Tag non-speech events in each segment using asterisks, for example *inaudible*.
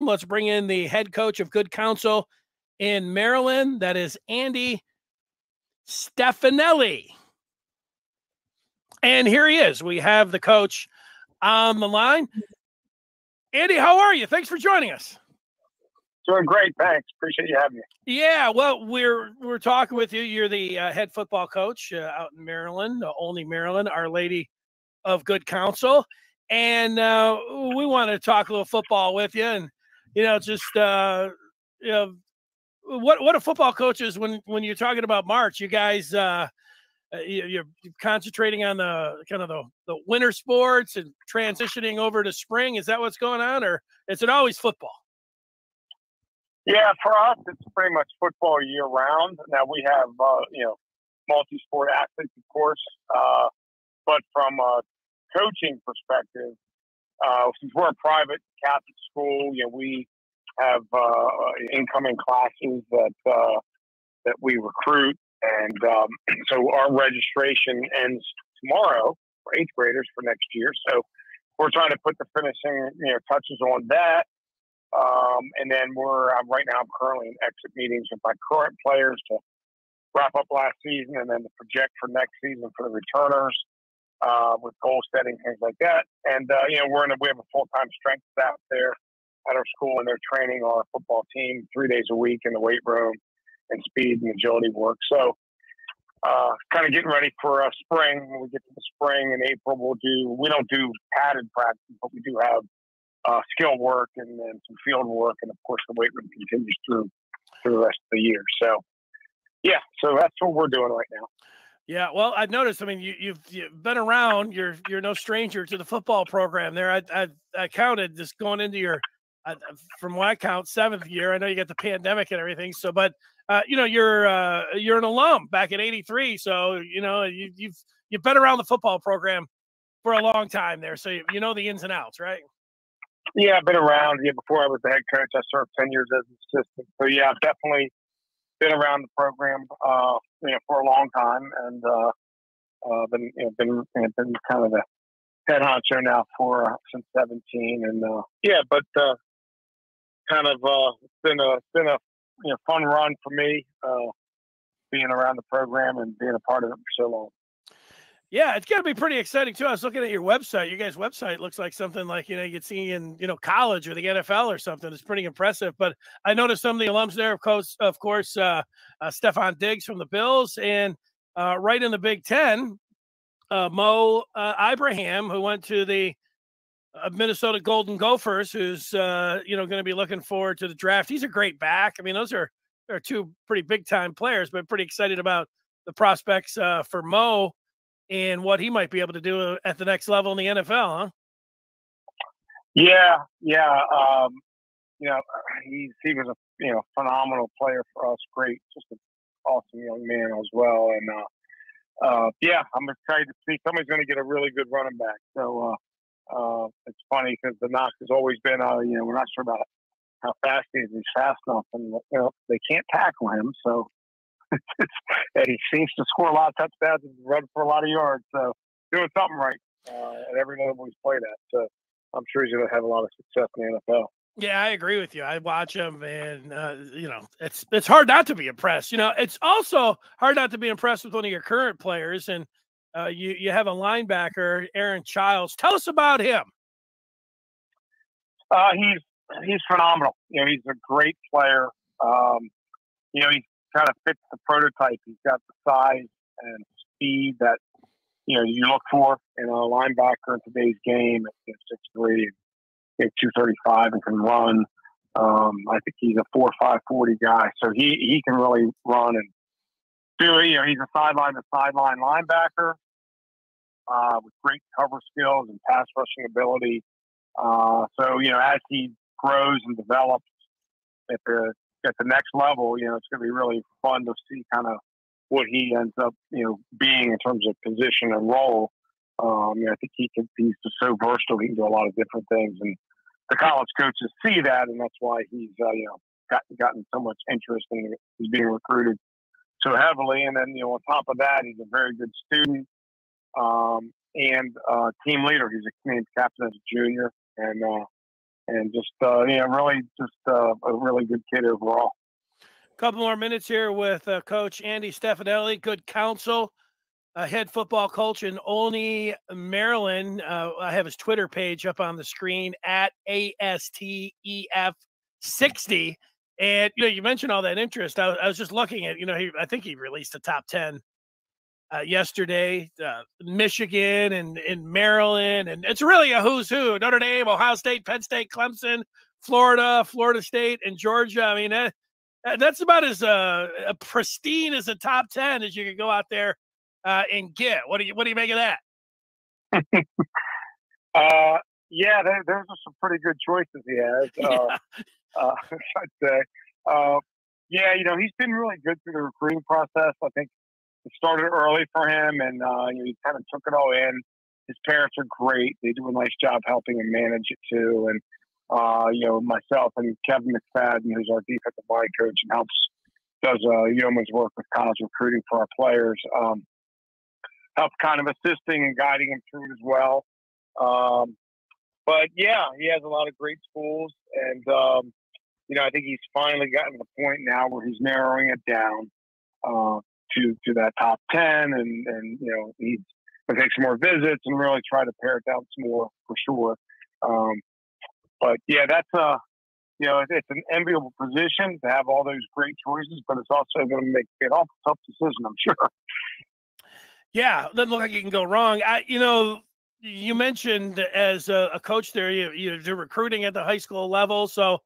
Let's bring in the head coach of Good Counsel in Maryland. That is Andy Stefanelli. And here he is. We have the coach on the line. Andy, how are you? Thanks for joining us. Doing great, thanks. Appreciate you having me. Yeah, well, we're we're talking with you. You're the uh, head football coach uh, out in Maryland, uh, Olney Maryland, Our Lady of Good Counsel, and uh, we want to talk a little football with you. And you know, just uh, you know, what what a football coach is when when you're talking about March. You guys, uh, uh you're concentrating on the kind of the, the winter sports and transitioning over to spring. Is that what's going on, or is it always football? Yeah, for us, it's pretty much football year round. Now we have uh, you know multi-sport athletes, of course, uh, but from a coaching perspective, uh, since we're a private Catholic school, you know, we have uh, incoming classes that uh, that we recruit, and um, *clears throat* so our registration ends tomorrow for eighth graders for next year. So we're trying to put the finishing you know touches on that, um, and then we're uh, right now I'm currently in exit meetings with my current players to wrap up last season, and then to project for next season for the returners uh, with goal setting, things like that. And uh, you know, we're in a, we have a full time strength staff there at our school, and they're training our football team three days a week in the weight room and speed and agility work. So, uh, kind of getting ready for uh, spring. When we get to the spring in April, we'll do. We don't do padded practice, but we do have uh, skill work and then some field work, and of course, the weight room continues through through the rest of the year. So, yeah, so that's what we're doing right now. Yeah, well, I've noticed. I mean, you, you've, you've been around. You're you're no stranger to the football program. There, I I, I counted just going into your, uh, from what I count, seventh year. I know you got the pandemic and everything. So, but uh, you know, you're uh, you're an alum back in '83. So, you know, you, you've you've been around the football program for a long time there. So you, you know the ins and outs, right? Yeah, I've been around. Yeah, before I was the head coach, I served ten years as an assistant. So yeah, definitely been around the program, uh, you know, for a long time, and uh, uh, been you know, been you know, been kind of the head honcho now for uh, since seventeen, and uh, yeah, but uh, kind of it's been a been a you know fun run for me uh, being around the program and being a part of it for so long. Yeah, it's to be pretty exciting too. I was looking at your website. Your guys' website looks like something like you know you could see in you know college or the NFL or something. It's pretty impressive. But I noticed some of the alums there, of course, of course, uh, uh, Stefon Diggs from the Bills, and uh, right in the Big Ten, uh, Mo uh, Ibrahim, who went to the uh, Minnesota Golden Gophers, who's uh, you know going to be looking forward to the draft. He's a great back. I mean, those are are two pretty big time players, but pretty excited about the prospects uh, for Mo and what he might be able to do at the next level in the NFL, huh? Yeah, yeah. Um, you know, *clears throat* he's he was a you know phenomenal player for us. Great, just an awesome young man as well. And uh, uh, yeah, I'm excited to see somebody's going to get a really good running back. So uh, uh, it's funny because the knock has always been, uh, you know, we're not sure about how fast he is. He's fast enough, and you know, they can't tackle him. So *laughs* and he seems to score a lot of touchdowns and run for a lot of yards. So doing something right uh, at every level he's played at. So I'm sure he's going to have a lot of success in the NFL. Yeah, I agree with you. I watch him, and uh, you know, it's it's hard not to be impressed. You know, it's also hard not to be impressed with one of your current players, and uh, you you have a linebacker, Aaron Chiles. Tell us about him. Uh, he's he's phenomenal. You know, he's a great player. Um, you know, he's kind of fits the prototype. He's got the size and speed that you know you look for in a linebacker in today's game. At six three, two thirty five, and can run. Um, I think he's a four five forty guy, so he he can really run and do. You know, he's a sideline to sideline linebacker uh, with great cover skills and pass rushing ability. Uh, so you know, as he grows and develops if the at the next level, you know, it's going to be really fun to see kind of what he ends up, you know, being in terms of position and role. Um, you know, I think he can, he's just so versatile. He can do a lot of different things, and the college coaches see that, and that's why he's, uh, you know, got, gotten so much interest and he's being recruited so heavily. And then, you know, on top of that, he's a very good student um, and uh, team leader. He's a named captain as a junior, and uh, and just uh, know, really just uh, a really good kid overall. Couple more minutes here with uh, Coach Andy Stefanelli, good counsel, head football coach in Olney, Maryland. Uh, I have his Twitter page up on the screen at ASTEF60. And you know, you mentioned all that interest. I, I was just looking at, you know, he, I think he released a top ten uh, yesterday. Uh, Michigan and in Maryland, and it's really a who's who: Notre Dame, Ohio State, Penn State, Clemson, Florida, Florida State, and Georgia. I mean, that's about as uh, pristine as a top ten as you can go out there uh, and get. What do you What do you make of that? *laughs* uh, yeah, there, there's some pretty good choices he has. *laughs* Uh, uh, *laughs* I'd say. Uh, yeah, you know, he's been really good through the recruiting process. I think it started early for him, and uh, you know, he kind of took it all in. His parents are great; they do a nice job helping him manage it too. And uh, you know, myself and Kevin McFadden, who's our defensive line coach, and helps does uh, yeoman's work with college recruiting for our players. Um, help kind of assisting and guiding him through as well. Um, but yeah, he has a lot of great schools, and um, you know, I think he's finally gotten to the point now where he's narrowing it down uh, to to that top ten, and and you know, he's to take some more visits and really try to pare it down some more for sure. Um, but yeah, that's a you know, it's an enviable position to have all those great choices, but it's also going to make it all a tough decision, I'm *laughs* sure. Yeah, doesn't look like you can go wrong. I, you know, you mentioned as a, a coach there, you you do recruiting at the high school level. So,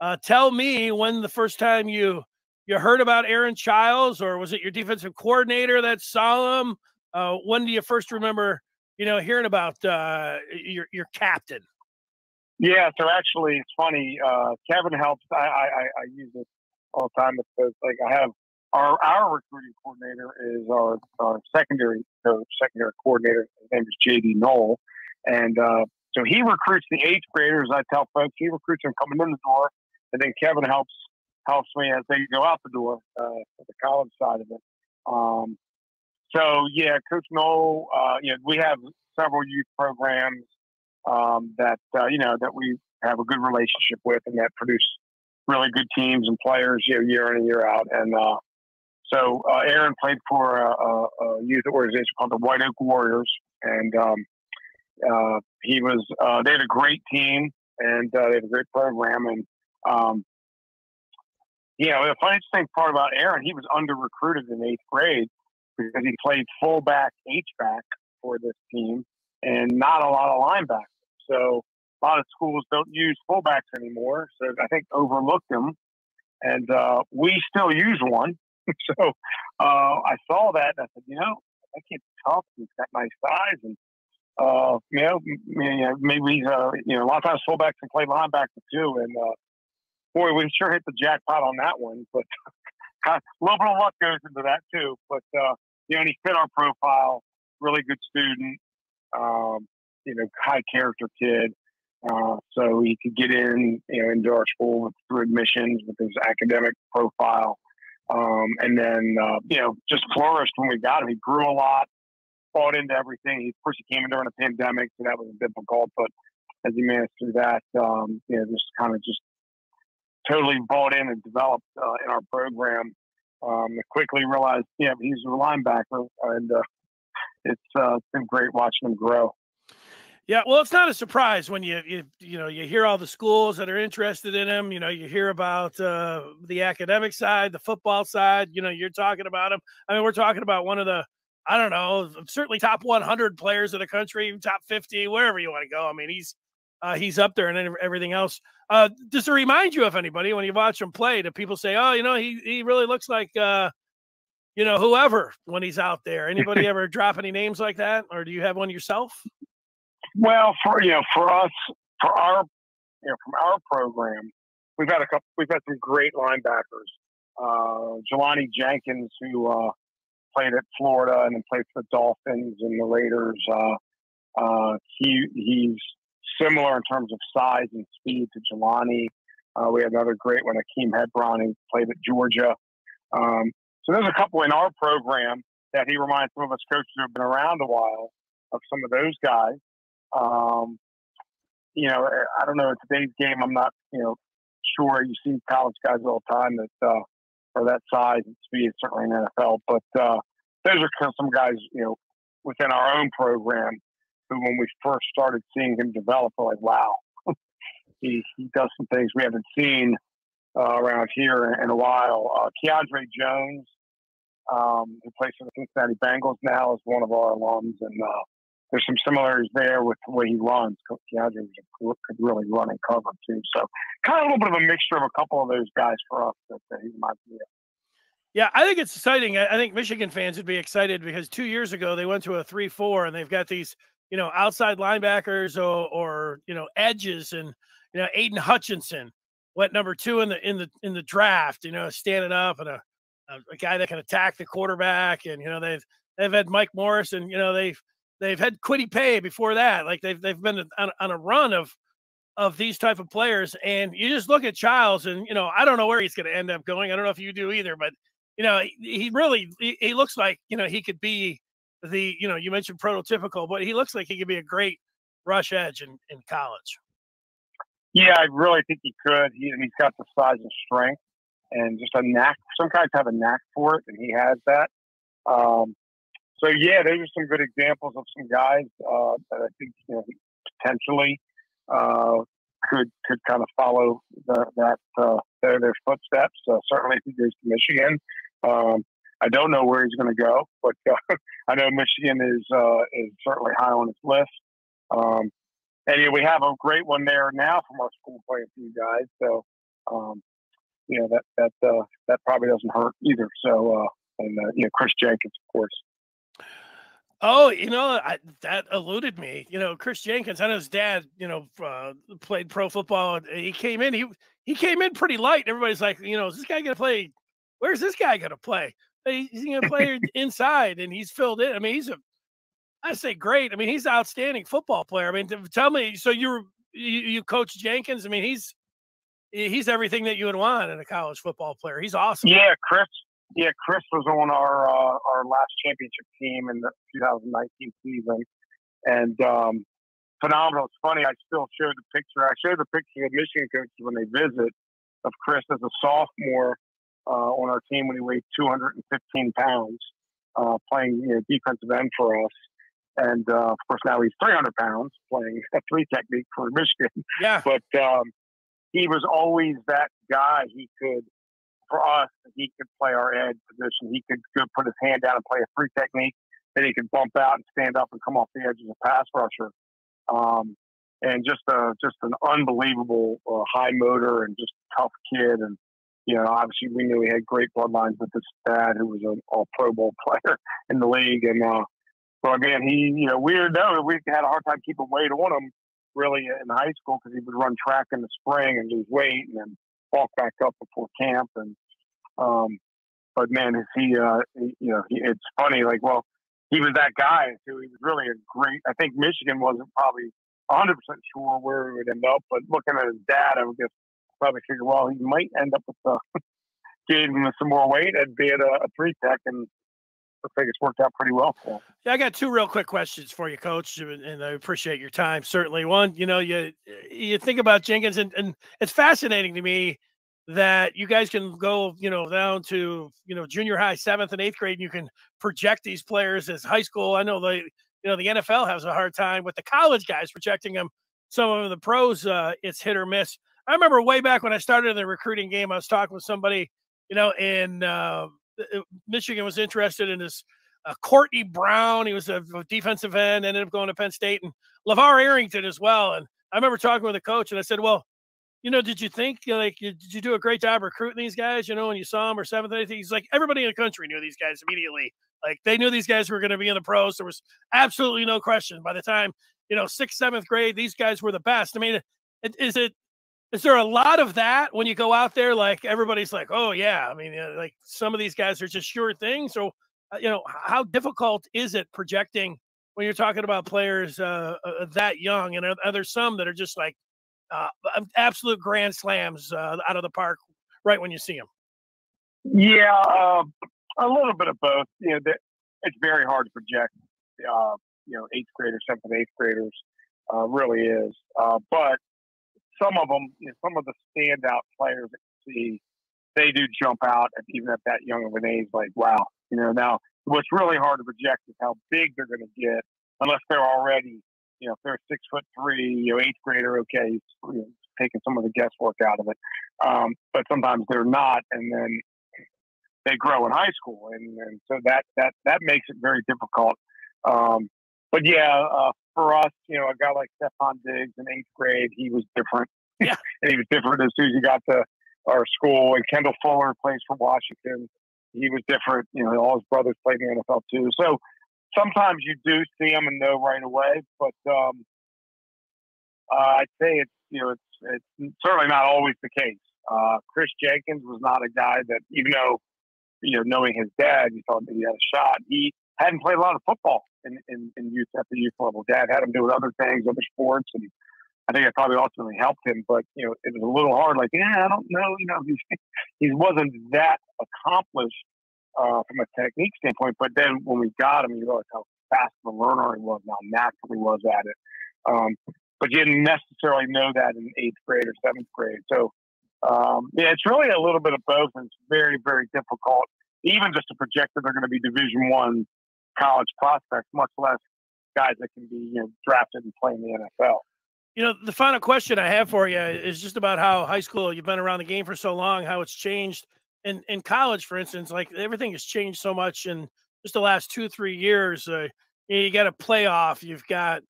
uh, tell me when the first time you you heard about Aaron Chiles, or was it your defensive coordinator that saw him? Uh, when do you first remember, you know, hearing about uh, your your captain? Yeah, so actually, it's funny. Uh, Kevin helps. I, I I use it all the time because like I have our our recruiting coordinator is our, our secondary coach, secondary coordinator. His name is JD Knoll, and uh, so he recruits the eighth graders. I tell folks he recruits them coming in the door, and then Kevin helps helps me as they go out the door uh, the college side of it. Um, so yeah, Coach Knoll, uh, you know, we have several youth programs um, that uh, you know that we have a good relationship with, and that produce really good teams and players you know, year in and year out. And uh, so uh, Aaron played for a, a, a, youth organization called the White Oak Warriors, and um, uh, he was. Uh, they had a great team, and uh, they had a great program. And um, know, the funniest thing part about Aaron, he was under recruited in eighth grade because he played fullback, H back for this team, and not a lot of linebackers. So a lot of schools don't use fullbacks anymore. So I think overlooked him, and uh, we still use one. *laughs* so uh, I saw that and I said, you know, that kid's tough. He's got nice size and uh, you know, maybe he's uh, you know, a lot of times fullbacks can play linebacker too. And uh, boy, we sure hit the jackpot on that one. But a little bit of luck goes into that too. But uh, you know, and he fit our profile. Really good student. Um, you know, high character kid. Uh, so he could get in, you know, into our school through admissions with his academic profile. Um, and then, uh, you know, just flourished when we got him. He grew a lot, bought into everything. He, of course, he came in during a pandemic, so that was difficult. But as he managed through that, um, you know, just kind of just totally bought in and developed uh, in our program. Um, quickly realized, yeah, he's a linebacker, and uh, it's, uh, it's been great watching him grow. Yeah, well, it's not a surprise when you you you know you hear all the schools that are interested in him. You know, you hear about uh, the academic side, the football side. You know, you're talking about him. I mean, we're talking about one of the I don't know, certainly top 100 players in the country, top 50, wherever you want to go. I mean, he's uh, he's up there and everything else. Uh, does it remind you of anybody when you watch him play? Do people say, "Oh, you know, he he really looks like uh, you know whoever when he's out there"? Anybody *laughs* ever drop any names like that, or do you have one yourself? Well, for you know, for us, for our you know, from our program, we've had a couple. We've had some great linebackers. Uh, Jelani Jenkins, who uh, played at Florida and then played for the Dolphins and the Raiders. Uh, uh, he he's similar in terms of size and speed to Jelani. Uh, we had another great one, Akeem Hebron, who played at Georgia. Um, so there's a couple in our program that he reminds some of us coaches who have been around a while of some of those guys. Um, you know, I don't know in today's game. I'm not, you know, sure. You see college guys all the time that uh, are that size and speed, certainly in NFL. But uh, those are some guys, you know, within our own program who, when we first started seeing him develop, we're like, wow, *laughs* he he does some things we haven't seen uh, around here in a while. Uh, Keandre Jones, um, who plays for the Cincinnati Bengals now, is one of our alums, and uh, there's some similarities there with the way he runs. Keandre could really run and cover too. So kind of a little bit of a mixture of a couple of those guys for us that, that he might be. Yeah, I think it's exciting. I think Michigan fans would be excited because two years ago they went to a three-four and they've got these, you know, outside linebackers or, or you know edges and you know Aidan Hutchinson went number two in the in the in the draft. You know, standing up and a a, guy that can attack the quarterback, and you know they've they've had Mike Morris, and you know they've they've had Kwity Paye before that. Like they've they've been on, on a run of of these type of players, and you just look at Chiles, and you know I don't know where he's going to end up going. I don't know if you do either, but you know he, he really he, he looks like you know he could be the you know you mentioned prototypical, but he looks like he could be a great rush edge in, in college. Yeah, I really think he could. He, he's got the size and strength and just a knack. Some guys have a knack for it, and he has that. Um, so yeah, those are some good examples of some guys uh, that I think you know potentially uh, could could kind of follow the, that uh, their, their footsteps. Uh, certainly, if he goes to Michigan, um, I don't know where he's going to go, but *laughs* uh, I know Michigan is uh, is certainly high on his list. Um, and yeah, we have a great one there now from our school playing for you guys. So, um, you know that that uh, that probably doesn't hurt either. So, uh, and uh, you know Kris Jenkins, of course. Oh, you know I, that eluded me. You know Kris Jenkins. I know his dad. You know uh, played pro football. He came in. He he came in pretty light. Everybody's like, you know, is this guy gonna play? Where's this guy gonna play? He's gonna play *laughs* inside, and he's filled in. I mean, he's a I say great. I mean, he's an outstanding football player. I mean, tell me, so you you, you coach Jenkins? I mean, he's he's everything that you would want in a college football player. He's awesome. Yeah, Kris. Yeah, Kris was on our uh, our last championship team in the 2019 season, and um, phenomenal. It's funny. I still show the picture. I show the picture of Michigan coaches when they visit of Kris as a sophomore uh, on our team when he weighed 215 pounds, uh, playing you know, defensive end for us. And uh, of course, now he's 300 pounds playing *laughs* a three technique for Michigan. Yeah. But um, he was always that guy. He could, for us, he could play our edge position. He could, could put his hand down and play a three technique. Then he could bump out and stand up and come off the edge as a pass rusher. Um, and just a just an unbelievable uh, high motor and just tough kid. And you know, obviously we knew he had great bloodlines with his dad, who was an All Pro Bowl *laughs* player in the league, and uh, so again, he, you know, we know we had a hard time keeping weight on him really in high school because he would run track in the spring and lose weight and then bulk back up before camp. And, um, but man, is he, uh, he, you know, he, it's funny, like, well, he was that guy too. He was really a great, I think Michigan wasn't probably 100% sure where he would end up, but looking at his dad, I would just probably figure, well, he might end up with, uh, *laughs* him some more weight and be at a, a three tech and looks like it's worked out pretty well. Yeah, I got two real quick questions for you, Coach, and I appreciate your time. Certainly, one, you know, you you think about Jenkins, and, and it's fascinating to me that you guys can go, you know, down to you know junior high, seventh and eighth grade, and you can project these players as high school. I know the you know the NFL has a hard time with the college guys projecting them. Some of the pros, uh, it's hit or miss. I remember way back when I started in the recruiting game, I was talking with somebody, you know, in uh, Michigan was interested in this uh, Courtney Brown. He was a, defensive end, ended up going to Penn State, and LaVar Arrington as well. And I remember talking with the coach, and I said, "Well, you know, did you think like did you do a great job recruiting these guys? You know, when you saw them or seventh, anything?" He's like, everybody in the country knew these guys immediately. Like they knew these guys were going to be in the pros. There was absolutely no question. By the time you know sixth, seventh grade, these guys were the best. I mean, is it is there a lot of that when you go out there? Like everybody's like, oh yeah. I mean, like some of these guys are just sure things. So, uh, you know, how difficult is it projecting when you're talking about players uh, uh, that young? And are, are, there some that are just like uh, absolute grand slams uh, out of the park right when you see them? Yeah, uh, a little bit of both. You know, it's very hard to project. you know, eighth graders, seventh, eighth graders uh, really is. Uh, but some of them, you know, some of the standout players that you see, they do jump out at, even at that young of an age. Like, wow, you know. Now, what's really hard to project is how big they're going to get, unless they're already, you know, if they're six foot three, you know, eighth grader, okay, you know, taking some of the guesswork out of it. Um, but sometimes they're not, and then they grow in high school, and, and so that that that makes it very difficult. Um, but yeah, uh, for us, you know, a guy like Stefon Diggs in eighth grade, he was different. Yeah, *laughs* and he was different as soon as he got to our school. And Kendall Fuller plays for Washington. He was different. You know, all his brothers played in the NFL too. So sometimes you do see him and know right away, but um, uh, I'd say it's you know it's it's certainly not always the case. Uh, Kris Jenkins was not a guy that even though you know knowing his dad, you thought that he had a shot. He hadn't played a lot of football in, in, in youth at the youth level. Dad had him doing other things, other sports, and I think it probably ultimately helped him. But you know, it was a little hard. Like, yeah, I don't know. You know, *laughs* he he wasn't that accomplished uh, from a technique standpoint. But then when we got him, you realize how fast of a learner he was, how natural he was at it. Um, but you didn't necessarily know that in eighth grade or seventh grade. So um, yeah, it's really a little bit of both, and it's very, very difficult, even just to project that they're going to be Division One college prospects, much less guys that can be you know, drafted and play in the NFL. You know, the final question I have for you is just about how high school you've been around the game for so long, how it's changed. In in college, for instance, like everything has changed so much in just the last two three years. Uh, you got a playoff, you've got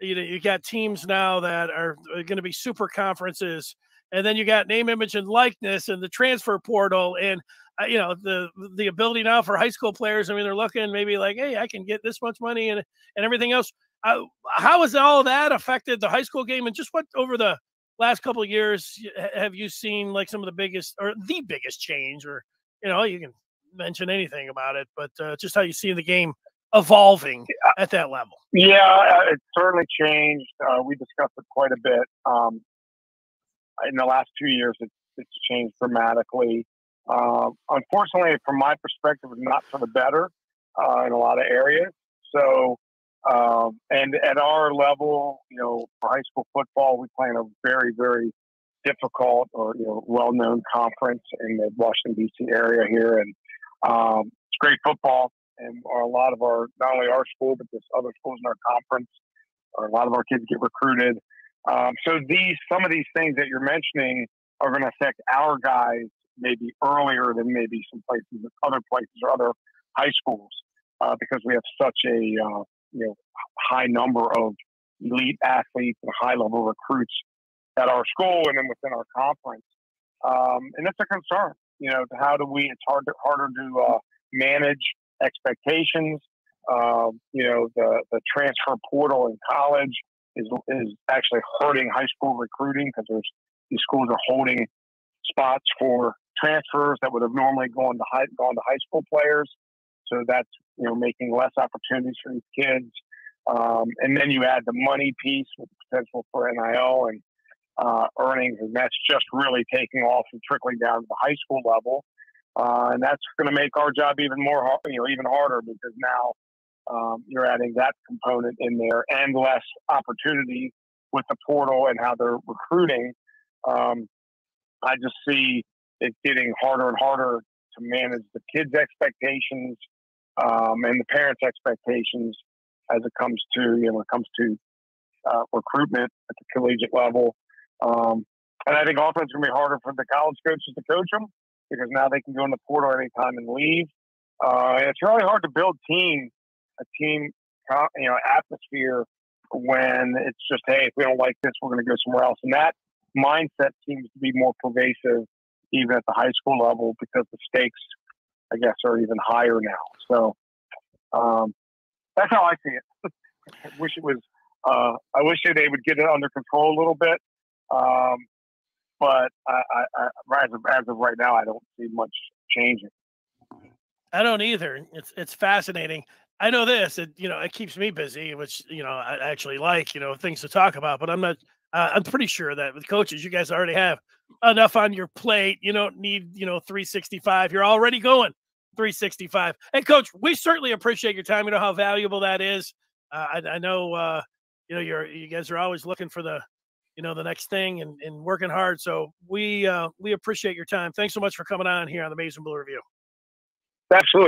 you know you got teams now that are, are going to be super conferences, and then you got name, image, and likeness, and the transfer portal, and you know the the ability now for high school players. I mean, they're looking maybe like, hey, I can get this much money and and everything else. Uh, how has all that affected the high school game, and just what over the last couple of years have you seen like some of the biggest or the biggest change, or you know, you can mention anything about it, but uh, just how you see the game evolving at that level. Yeah, uh, it's certainly changed. Uh, we discussed it quite a bit. Um, in the last two years, it's, it's changed dramatically. Uh, unfortunately, from my perspective, not for the better uh, in a lot of areas. So, um, and at our level, you know, for high school football, we play in a very, very difficult or you know well-known conference in the Washington D.C. area here, and um, it's great football. And a lot of our, not only our school, but just other schools in our conference, a lot of our kids get recruited. Um, so these, some of these things that you're mentioning are going to affect our guys maybe earlier than maybe some places, other places or other high schools, uh, because we have such a uh, you know high number of elite athletes and high level recruits at our school and then within our conference. Um, and it's a concern. You know, how do we? It's hard to, harder to uh, manage expectations. Uh, you know, the the transfer portal in college is is actually hurting high school recruiting because there's these schools are holding spots for transfers that would have normally gone to high gone to high school players. So that's you know making less opportunities for these kids. Um, and then you add the money piece with the potential for NIL and uh, earnings, and that's just really taking off and trickling down to the high school level. Uh, and that's going to make our job even more, you know, even harder because now um, you're adding that component in there and less opportunity with the portal and how they're recruiting. Um, I just see it's getting harder and harder to manage the kids' expectations um, and the parents' expectations as it comes to you know when it comes to uh, recruitment at the collegiate level. Um, and I think also it's going to be harder for the college coaches to coach them because now they can go in the portal anytime and leave. Uh, and it's really hard to build team a team you know atmosphere when it's just hey if we don't like this we're going to go somewhere else and that mindset seems to be more pervasive even at the high school level because the stakes, I guess, are even higher now. So um, that's how I see it. *laughs* I wish it was. Uh, I wish they would get it under control a little bit. Um, but I, I, I, as, of, as of right now, I don't see much changing. I don't either. It's it's fascinating. I know this. It you know it keeps me busy, which you know I actually like. You know things to talk about, but I'm not. Uh, I'm pretty sure that with coaches, you guys already have enough on your plate. You don't need, you know, 365. You're already going 365. Hey, coach, we certainly appreciate your time. You know how valuable that is. Uh, I, I, know, uh, you know, you're you guys are always looking for the you know the next thing and, and working hard. So we uh, we appreciate your time. Thanks so much for coming on here on the and Blue Review. Absolutely.